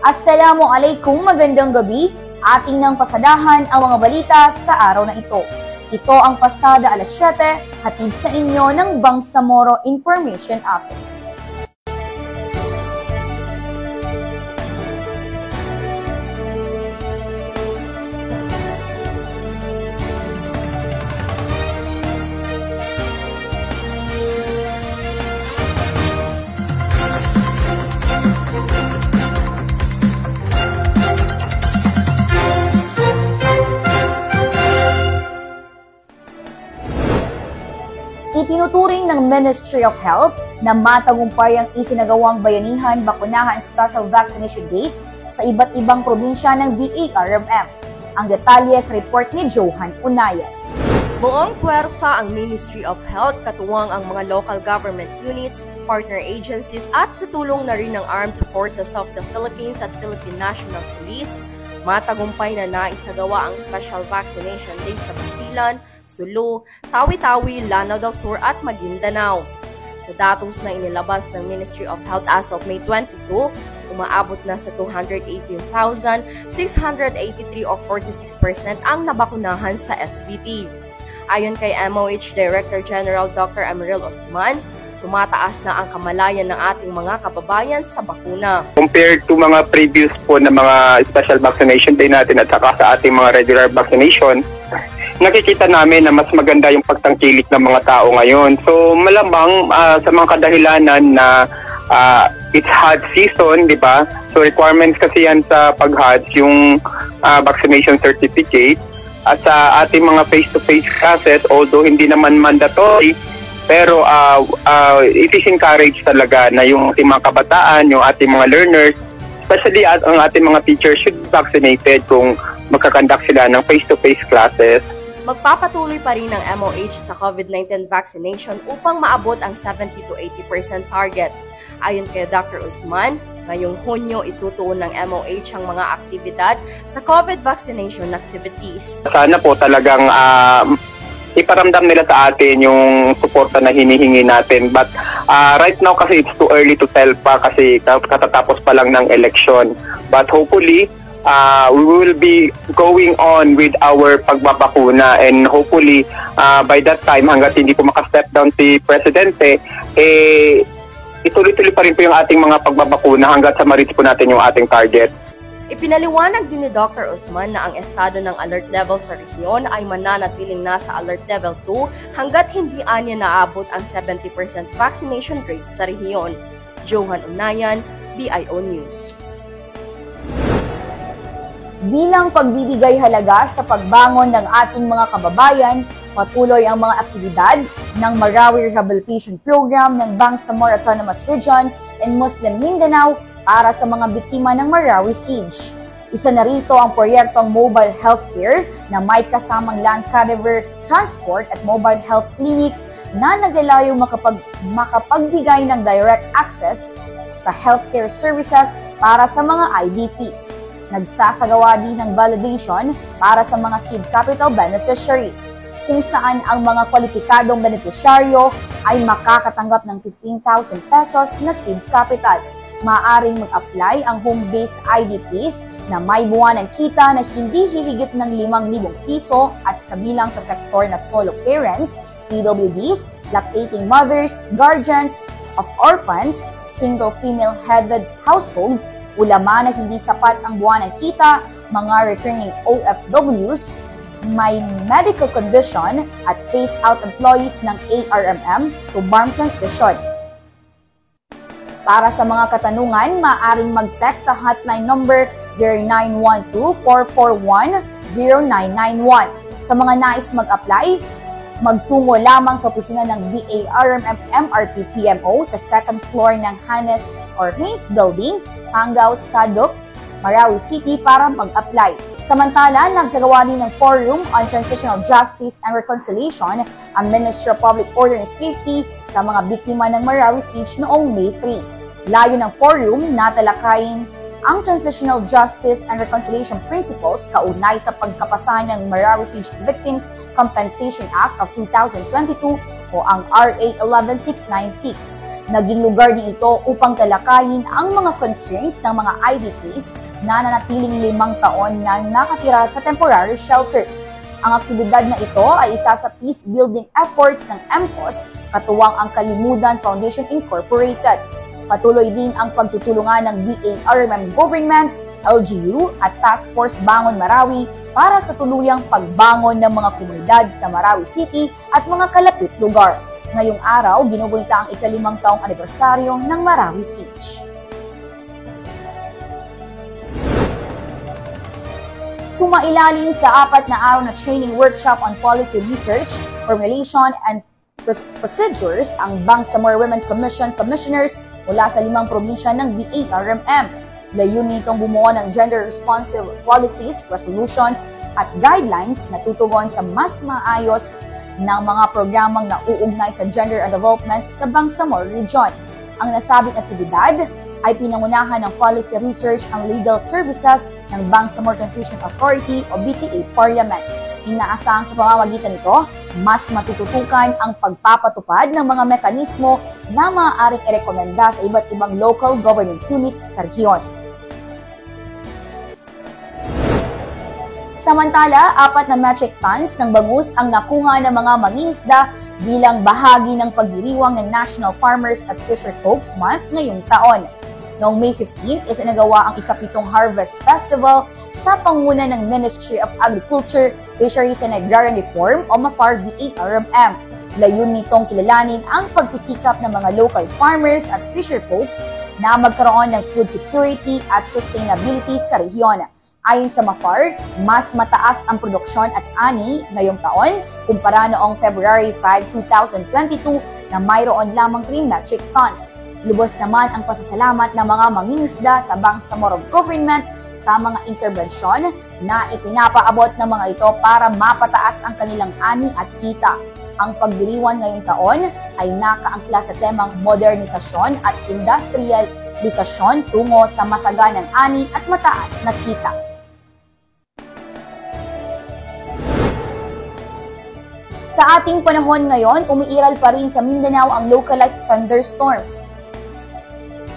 Assalamu alaikum, magandang gabi. Ating nang pasadahan ang mga balita sa araw na ito. Ito ang Pasada alas 7, hatid sa inyo ng Bangsamoro Information Office. Itinuturing ng Ministry of Health na matagumpay ang isinagawang bayanihan bakunahan special vaccination days sa iba't ibang probinsya ng BARMM. Ang detalye sa report ni Johan Unayan. Buong puwersa ang Ministry of Health katuwang ang mga local government units, partner agencies at sa tulong na rin ng Armed Forces of the Philippines at Philippine National Police, matagumpay na naisagawa ang special vaccination day sa Basilan, Sulu, Tawi-Tawi, Lanao del Sur at Maguindanao. Sa datos na inilabas ng Ministry of Health as of May 22, umaabot na sa 218,683 o 46% ang nabakunahan sa SVT. Ayon kay MOH Director General Dr. Emeril Osman, tumataas na ang kamalayan ng ating mga kababayan sa bakuna. Compared to mga previous po na mga special vaccination day natin at saka sa ating mga regular vaccination, nakikita namin na mas maganda yung pagtangkilik ng mga tao ngayon. So malamang uh, sa mga kadahilanan na uh, it's hot season, di ba? So requirements kasi yan sa pag-HODS, yung uh, vaccination certificate at sa ating mga face-to-face classes, although hindi naman mandatory, pero uh, uh, it is encouraged talaga na yung ating mga kabataan, yung ating mga learners, especially at ang ating mga teachers should be vaccinated kung magkakandak sila ng face-to-face classes. Magpapatuloy pa rin ng MOH sa COVID-19 vaccination upang maabot ang 70 to 80% target. Ayon kay Dr. Usman, Ngayong Hunyo, itutuon ng MOH ang mga aktibidad sa COVID vaccination activities. Sana po talagang uh, iparamdam nila sa atin yung suporta na hinihingi natin. But uh, right now kasi it's too early to tell pa kasi katatapos pa lang ng election. But hopefully, uh, we will be going on with our pagbabakuna and hopefully uh, by that time hanggat hindi po makastep down si Presidente, eh ituloy-tuloy pa rin po yung ating mga pagbabakuna hanggat sa ma-reach po natin yung ating target. Ipinaliwanag din ni Dr. Usman na ang estado ng alert level sa rehiyon ay mananatiling nasa alert level 2 hanggat hindi anya naabot ang 70% vaccination rate sa rehiyon. Johan Unayan, BIO News. Bilang pagbibigay halaga sa pagbangon ng ating mga kababayan, Patuloy ang mga aktibidad ng Marawi Rehabilitation Program ng Bangsamoro Autonomous Region and Muslim Mindanao para sa mga biktima ng Marawi Siege. Isa na rito ang proyektong mobile healthcare na may kasamang land cadaver transport at mobile health clinics na naglalayong makapag, makapagbigay ng direct access sa healthcare services para sa mga IDPs. Nagsasagawa din ng validation para sa mga seed capital beneficiaries kung saan ang mga kwalipikadong benepisyaryo ay makakatanggap ng 15,000 pesos na seed capital. Maaring mag-apply ang home-based IDPs na may buwan ng kita na hindi hihigit ng 5,000 piso at kabilang sa sektor na solo parents, PWDs, lactating mothers, guardians of orphans, single female-headed households, ulama na hindi sapat ang buwan ng kita, mga returning OFWs, may medical condition at phase out employees ng ARMM to BARM transition. Para sa mga katanungan, maaaring mag-text sa hotline number 0912-441-0991. Sa mga nais mag-apply, magtungo lamang sa opisina ng BARMM MRP PMO sa second floor ng Hannes or Haynes Building, Pangaw, Sadok, Marawi City para mag-apply. Samantala, nagsagawa din ng Forum on Transitional Justice and Reconciliation ang Ministry of Public Order and Safety sa mga biktima ng Marawi Siege noong May 3. Layo ng forum na talakayin ang Transitional Justice and Reconciliation Principles kaunay sa pagkapasa ng Marawi Siege Victims Compensation Act of 2022 o ang RA 11696 Naging lugar din ito upang talakayin ang mga concerns ng mga IDPs na nanatiling limang taon na nakatira sa temporary shelters. Ang aktibidad na ito ay isa sa peace building efforts ng MPOS, katuwang ang Kalimudan Foundation Incorporated. Patuloy din ang pagtutulungan ng BARMM Government, LGU at Task Force Bangon Marawi para sa tuluyang pagbangon ng mga komunidad sa Marawi City at mga kalapit lugar. Ngayong araw, ginugunita ang ikalimang taong anibersaryo ng Marawi Siege. Sumailalim sa apat na araw na training workshop on policy research, formulation, and procedures ang Bangsamoro Women Commission Commissioners mula sa limang probinsya ng BARMM. Layunin nitong bumuo ng gender-responsive policies, resolutions, at guidelines na tutugon sa mas maayos ng mga programang nauugnay sa gender and development sa Bangsamoro Region. Ang nasabing aktibidad ay pinangunahan ng Policy Research and Legal Services ng Bangsamoro Transition Authority o BTA Parliament. Inaasahang sa pamamagitan nito, mas matututukan ang pagpapatupad ng mga mekanismo na maaaring irekomenda sa iba't ibang local government units sa rehiyon. Samantala, apat na metric tons ng bangus ang nakuha ng mga mangingisda bilang bahagi ng pagdiriwang ng National Farmers at Fisher Folks Month ngayong taon. Noong May 15, isinagawa ang ikapitong Harvest Festival sa panguna ng Ministry of Agriculture, Fisheries and Agrarian Reform o MAFAR BARMM. Layon nitong kilalanin ang pagsisikap ng mga local farmers at fisher folks na magkaroon ng food security at sustainability sa rehiyon. Ayon sa MAFAR, mas mataas ang produksyon at ani ngayong taon kumpara noong February 5, 2022 na mayroon lamang 3 metric tons. Lubos naman ang pasasalamat ng mga mangingisda sa Bangsamoro Government sa mga interbensyon na ipinapaabot ng mga ito para mapataas ang kanilang ani at kita. Ang pagdiriwan ngayong taon ay nakaangkla sa temang modernisasyon at industrialisasyon tungo sa masaganang ani at mataas na kita. Sa ating panahon ngayon, umiiral pa rin sa Mindanao ang localized thunderstorms.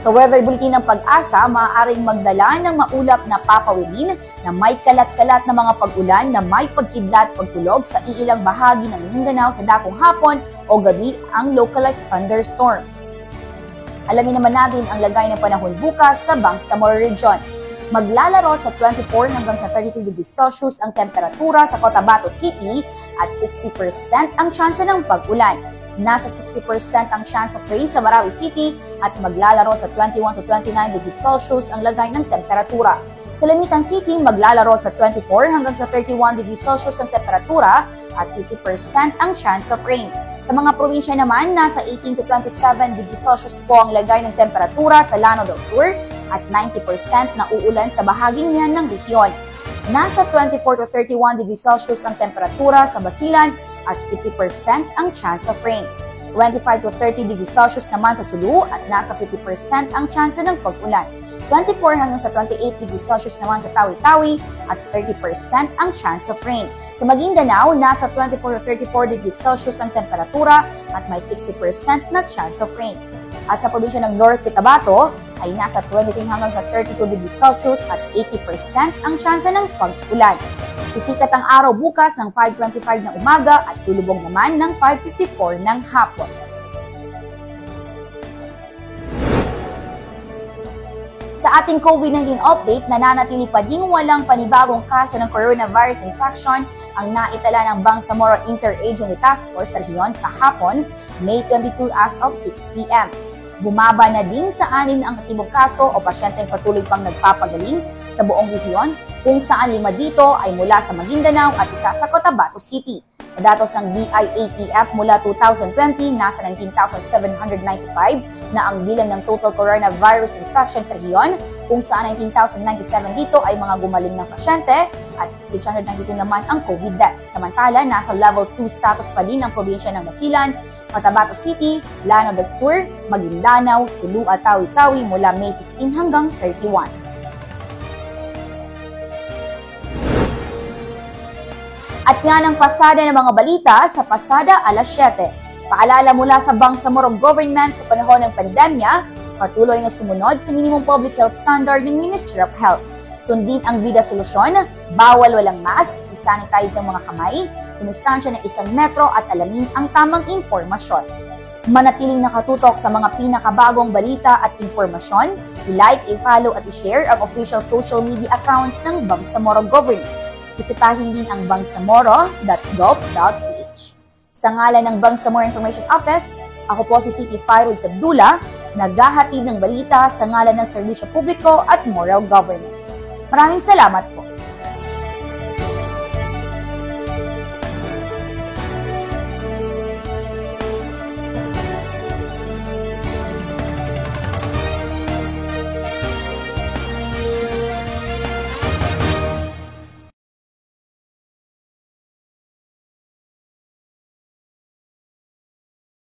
Sa weather bulletin ng pag-asa, maaaring magdala ng maulap na papawilin na may kalat-kalat na mga pag-ulan na may pagkidlat pagtulog sa iilang bahagi ng Mindanao sa dakong hapon o gabi ang localized thunderstorms. Alamin naman natin ang lagay ng panahon bukas sa Bangsamoro Region. Maglalaro sa 24 hanggang sa 32 degrees Celsius ang temperatura sa Cotabato City at 60% ang tsansa ng pag-ulan. Nasa 60% ang chance of rain sa Marawi City at maglalaro sa 21 to 29 degrees Celsius ang lagay ng temperatura. Sa Lamitan City, maglalaro sa 24 hanggang sa 31 degrees Celsius ang temperatura at 80% ang chance of rain. Sa mga probinsya naman, nasa 18 to 27 degrees Celsius po ang lagay ng temperatura sa Lano del Sur at 90% na uulan sa bahaging yan ng rehiyon. Nasa 24 to 31 degrees Celsius ang temperatura sa Basilan at 50% ang chance of rain. 25 to 30 degrees Celsius naman sa Sulu at nasa 50% ang chance ng pag-ulan. 24 hanggang sa 28 degrees Celsius naman sa Tawi-Tawi at 30% ang chance of rain. Sa Maguindanao, nasa 24 to 34 degrees Celsius ang temperatura at may 60% na chance of rain. At sa probinsya ng North Cotabato ay nasa 23 hanggang sa 32 degrees Celsius at 80% ang tsansa ng pag-ulan. Sisikat ang araw bukas ng 5.25 ng umaga at tulubong naman ng 5.54 ng hapon. Sa ating COVID-19 update, nananatili pa ding walang panibagong kaso ng coronavirus infection ang naitala ng Bangsamoro Interagency Task Force sa rehiyon kahapon, May 22 as of 6 p.m. Bumaba na din sa anim na ang aktibong kaso o pasyenteng patuloy pang nagpapagaling sa buong rehiyon kung saan lima dito ay mula sa Maguindanao at isa sa Cotabato City. Sa datos ng BIATF mula 2020, nasa 19,795 na ang bilang ng total coronavirus infection sa rehiyon, kung saan 19,097 dito ay mga gumaling na pasyente at 692 naman ang COVID deaths. Samantala, nasa level 2 status pa din ang probinsya ng Basilan Cotabato City, Lano del Sur, Maguindanao, Sulu at Tawi-Tawi mula May 16 hanggang 31. At yan ang pasada ng mga balita sa Pasada alas 7. Paalala mula sa Bangsamoro Government sa panahon ng pandemya, patuloy na sumunod sa minimum public health standard ng Ministry of Health. Sundin ang vida solusyon, bawal walang mask, isanitize ang mga kamay, kumustansya ng isang metro at alamin ang tamang impormasyon. Manatiling nakatutok sa mga pinakabagong balita at impormasyon, i-like, i-follow at i-share ang official social media accounts ng Bangsamoro Government. Bisitahin din ang bangsamoro.gov.ph. Sa ngalan ng Bangsamoro Information Office, ako po si City Firud Sabdula, naghahatid ng balita sa ngalan ng serbisyo publiko at moral governance. Maraming salamat po.